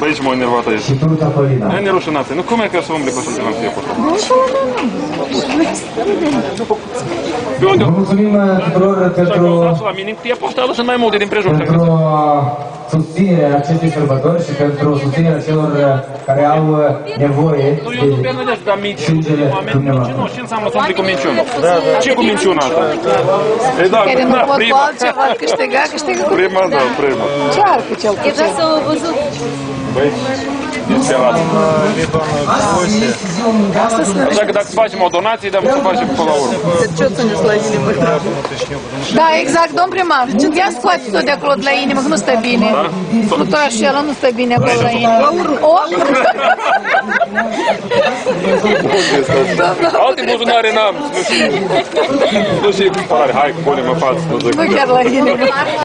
Bă, aici m-a enervat aici. și Turța Polina. E nerușinați. Nu cum e că să umble cu așa ceva în fie pe Pe unde? Vă mulțumim uh, tuturor pentru, Pentru... La mine, e postală sunt mai multe din prejur. pentru uh, susținerea acestui sărbători și pentru susținerea celor uh, care au uh, nevoie Nu, eu nu de permitești, dar mici sângele oameni, ce dumneavoastră. nu, ce înseamnă să umbli cu minciună? Ce cu minciuna asta? E da, Care nu da, pot cu prima. altceva câștiga, câștigă cu Prima, da, prima. ce ar cu cel Eu vreau să o văzut. Băi, este rat. Așa că dacă facem o donație, dar să facem până la urmă. Da, exact, domn primar. Ia scoate tu de acolo de la inimă, că nu stă bine. Nu tu așa, ăla nu stă bine acolo la inimă. O? Alte buzunare n-am, nu știu. Nu știu, hai, punem în față, nu zic. Nu chiar la inimă.